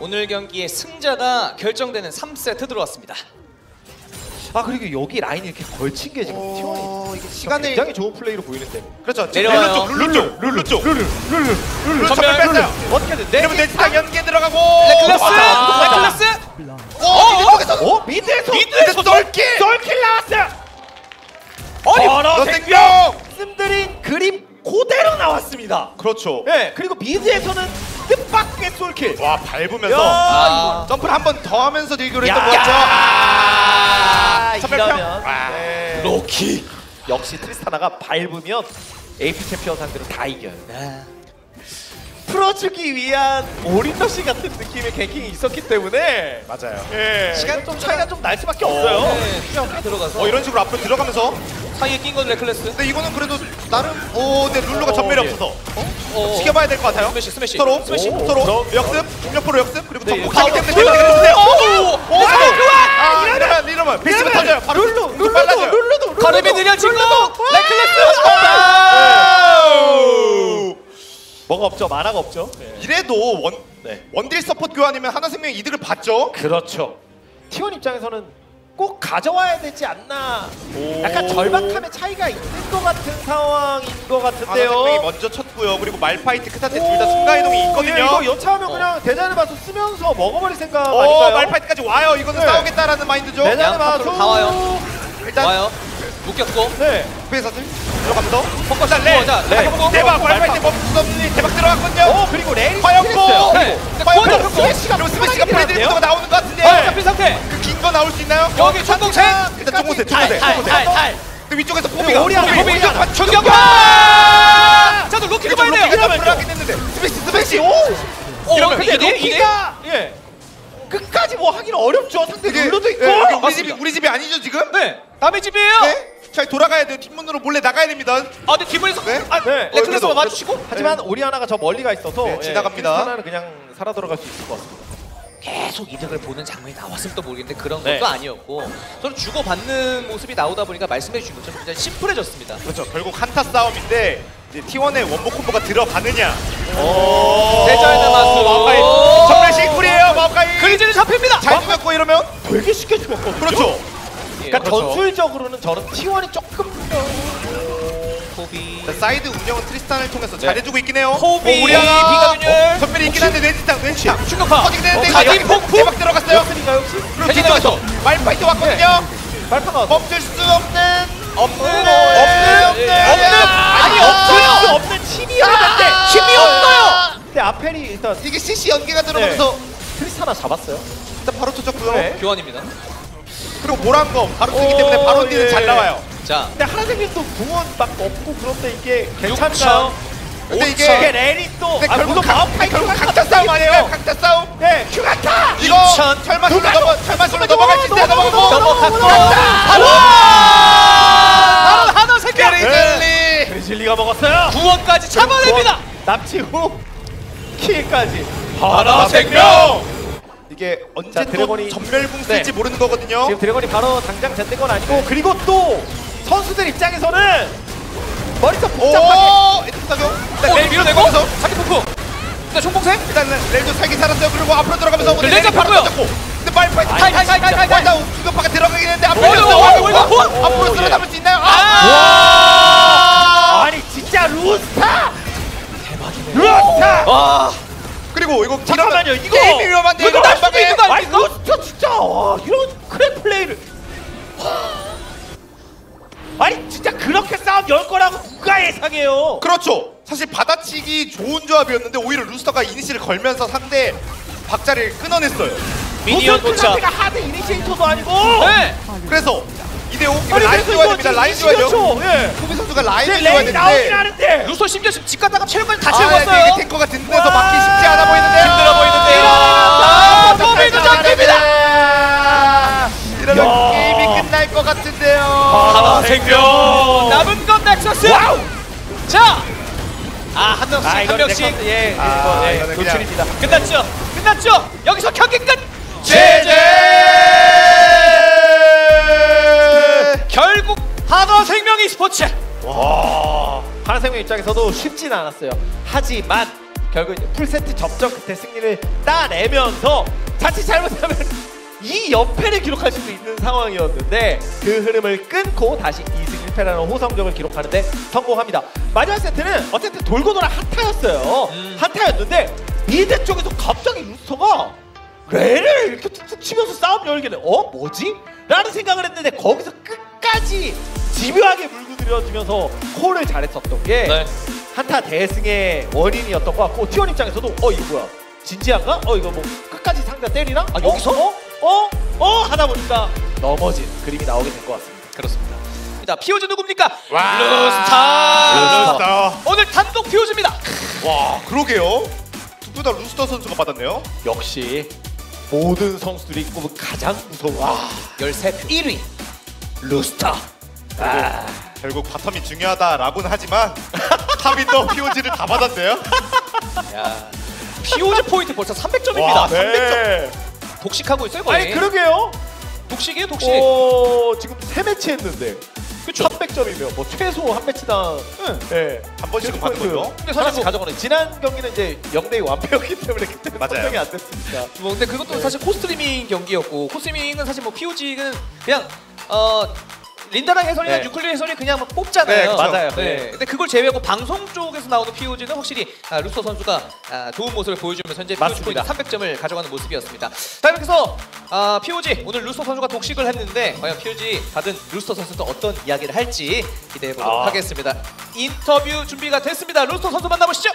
오늘 경기의 승자가 결정되는 3세트 들어왔습니다. 아 그리고 여기 라인이 이렇게 걸친 게 지금 T1이 어, 이게 시간을 굉장히 좋은 플레이로 보이는데 그렇죠. 내려와요. 룰루 쪽, 룰루 쪽, 룰루 쪽, 룰루, 룰루 전멸, 전멸 뺐어요. 어떻게든 내 이러면 내지당 연계 들어가고. 레클러스! 와, 레클러스! 어, 이쪽에서 어? 미드에서 미드에서 썰킬, 썰킬 나왔어요 아니, 너 생명. 말씀드린 그림 그대로 나왔습니다 그렇죠. 예 그리고 미드에서는 뜻밖의 솔킬 와 밟으면서 아. 점프를 한 번 더 하면서 딜교를 했던 야. 거죠. 아. 이러면 아. 네. 로키. 역시 트리스타나가 밟으면 AP 챔피언 상대로 다 이겨요 네. 풀어주기 위한 오리터시 같은 느낌의 ganking이 있었기 때문에 맞아요. 예, 시간 좀 차이가 좀 날 수밖에 없어요 네, 피가 들어가서 어 이런 식으로 앞으로 들어가면서 사이에 낀 건 레클레스. 근데 이거는 그래도 나름 오 근데 룰루가 전멸이 어, 예. 없어서 어. 지켜봐야 될 것 같아요. 스매시, 스매시. 서로 스매시. 오, 서로 그럼. 역습 중력포로 역습 그리고 네, 정복하기 파워. 때문에 대박이 주세요. 오! 오 아, 아 이러면 이러면 비스가 터져요. 바로 룰루 룰루도. 룰루도 가르비 느려지고 레클러스! 아우. 뭐가 없죠 만화가 없죠 이래도 원 네. 원딜 서포트 교환이면 하나생명 이득을 봤죠. 그렇죠 T1 입장에서는 꼭 가져와야 되지 않나 오. 약간 절박함의 차이가 있는 것 같은 상황인 것 하나생명이 같은데요 먼저 쳤고요. 그리고 말파이트 크타테 둘 다 순간 이동이 있거든요. 예, 이거 여차하면 어. 그냥 대전에 봐서 쓰면서 먹어버릴 생각 오 아닐까요? 말파이트까지 와요. 이거는 네. 싸우겠다라는 마인드죠. 양 봐서 다 와요. 일단 와요. 묶였고. 네 회사들 들어가면서 포커스 네. 자, 네. 레클러스. 대박 말파이트 멈출 수없 탈, 총공세 탈, 총공세 탈, 탈. 그 위쪽에서 포비가 오리아나, 포비. 충격! 자도 로키가 봐야 돼요. 로키가 했는데 스매시 스매시 오! 어, 이러면 근데 로키가 예 끝까지 뭐 하긴 어렵죠 상대 있고 예, 여기 우리. 집이 우리 집이 아니죠 지금? 네. 남의 집이에요. 네? 잘 돌아가야 돼요 뒷문으로 몰래 나가야 됩니다 아, 근데 뒷문에서 네? 아, 네. 레클레스가 그래도- 마주치고 하지만 오리아나가 저 멀리가 있어서 네, 예, 지나갑니다. 트리스타나는 그냥 살아 돌아갈 수 있을 것 같습니다 계속 이득을 보는 장면이 나왔으면 또 모르겠는데 그런 네. 것도 아니었고 저는 주고받는 모습이 나오다 보니까 말씀해 주신 것처럼 굉장히 심플해졌습니다. 그렇죠 결국 한타 싸움인데 이제 T1의 원복 콤보가 들어가느냐 대자연의 마수. 마오카이 정말 싱쿨이에요 마오카이 그리즈는 잡힙니다. 잘 죽였고 이러면 되게 쉽게 죽었거든요 그렇죠 예, 그러니까 그렇죠. 전술적으로는 저는 T1이 조금 포비. 자, 사이드 운영은 트리스탄을 통해서 잘해주고 있긴 해요. 포비 어, 우리아나 비가균열 전멸이 있긴 한데 뇌지탕 뇌지탕 충격파 터지게 되는데 어, 가진 폭풍? 대박 들어갔어요. 역습인가요 혹시? 그리고 뒤쪽에서. 말파이트 왔거든요. 발파가 멈출 수 없는 없는 없는 없는. 아니 없어요. 없을 수 없는 힘이었는데 힘이 없어요. 근데 아펠이 일단 이게 CC 연계가 들어가면서 트리스타나 잡았어요. 일단 바로 터졌고요. 네. 교환입니다. 그리고 모란검 바로 쓰기 오, 때문에 바로 뛰는 예. 잘 나와요 자, 근데 하나생명도 궁원 막 없고 그런데 이게. 괜찮나요? 근데 이게 이게 레리 또 근데 아, 결국 마오카이 결국 강타 싸움 아니에요? 강타 싸움? 네 큐가타! 이거 육천. 설마 술로 누가 넘어 설마 술로 넘어갈 수 있어요 넘어가고, 넘어가고. 넘어갔고 바로 바로 하나 생겨! 그리즐리. 그리즐리가 먹었어요! 구원까지 잡아냅니다. 납치 후 킬까지. 하나 생명. 이게 언제 드래곤이- 전멸궁 쓸지 모르는 거거든요. 지금 드래곤이 바로 당장 젠된 건 아니고 그리고 또 선수들 입장에서는 머리서 복잡하게 오 에드 사격 일단 오, 레일 밀어내고 밀어내고 자기 폭풍. 일단 총공생. 일단 레- 레일도 살기 살았어요 그리고 앞으로 들어가면서 네, 레일 바로 잡혔고요. 던졌고 근데 말파이트 타이, 타이, 타이, 타이, 타이, 타이. 완전 수급파가 들어가긴 했는데 앞으로 앞으로 오, 쓸어담을 수 있나요? 아! 아니 진짜 루스타 루스타 와. 그리고 이거 잠깐만요, 이거! 게임이 위험한데 이거 거 아니 진짜 그렇게 싸움 열 거라고 누가 예상해요 그렇죠. 사실 받아치기 좋은 조합이었는데 오히려 루스터가 이니시를 걸면서 상대 박자를 끊어냈어요. 미니언 무슨 도착. 클라스가 하드 이니시에이터도 아니고 네. 그래서 이대호 라인 이거 됩니다. 라인 줘야 돼요. 20여 초 예. 소비 선수가 라인을 줘야 레이 나오긴 되는데 하는데 루소 심지어 지금 집 갔다가 체력까지 다 아, 채우고 이게 왔어요. 탱커가 든든해서 막기 쉽지 않아 보이는데요. 힘들어 보이는데요. 아, 아, 범위도 잡힙니다. 이러면 야. 게임이 끝날 것 같은데요. 하나 생명. 남은 건 넥서스. 와우 자. 아, 한 명씩 아 한 명씩. 넥서스, 예 아, 예 이거는 그냥- 노출입니다 끝났죠. 끝났죠. 여기서 경기 끝. 제제. 결국 하나 생명 e스포츠. 와 하나생명 입장에서도 쉽진 않았어요 하지만 결국 이제 풀세트 접전 끝에 승리를 따내면서 자칫 잘못하면 이 연패를 기록할 수도 있는 상황이었는데 그 흐름을 끊고 다시 2승 1패라는 호성적을 기록하는데 성공합니다. 마지막 세트는 어쨌든 돌고 돌아 한타였어요. 음. 한타였는데 미드 쪽에서 갑자기 루스터가 레를 이렇게 툭툭 치면서 싸움 열기는 어 뭐지? 라는 생각을 했는데 거기서 끝까지 집요하게 물고 들여주면서 콜을 잘했었던 게 네. 한타 대승의 원인이었던 것 같고 티원 입장에서도 어 이거 뭐야 진지한가? 어 이거 뭐 끝까지 상대 때리나? 아, 여기서? 어? 어? 어? 하다 보니까 넘어진 그림이 나오게 된 것 같습니다 그렇습니다. 자, POG 누굽니까? 와. 루스터. 루스터. 오늘 단독 POG입니다. 와 그러게요. 두분 다 루스터 선수가 받았네요. 역시 모든 선수들이 꼽은 가장 무서운 와 13표 1위. 루스터. 아, 결국 bottom이 중요하다라고는 하지만 top이 또 POG를 다 받았네요. 야. POG 포인트 벌써 300점입니다. 와, 네. 독식하고 있어요, 거의. 아니 그러게요 독식이에요, 독식. 어, 지금 세 매치 했는데 그쵸. 300점이면 뭐 최소 한 매치당 응. 예. 한 번씩은 받는 거죠. 근데 사실 뭐- 가져가는 지난 경기는 이제 0대2 완패였기 때문에 맞아요. 선정이 안 됐으니까 뭐 근데 그것도 사실 co-streaming 경기였고 co-streaming은 사실 뭐 POG는 그냥 어 린다랑 해설이나 네. 뉴클리어 해설이 그냥 막 뽑잖아요. 네, 그쵸. 맞아요. 네. 네. 근데 그걸 제외하고 방송 쪽에서 나오는 POG는 확실히 아, 루스터 선수가 아, 좋은 모습을 보여주면서 현재 POG 포인트 맞습니다. 300점을 가져가는 모습이었습니다. 자 이렇게 해서 아, POG 오늘 루스터 선수가 독식을 했는데 과연 POG 받은 루스터 선수는 어떤 이야기를 할지 기대해 보도록 아. 하겠습니다. 인터뷰 준비가 됐습니다. 루스터 선수 만나보시죠.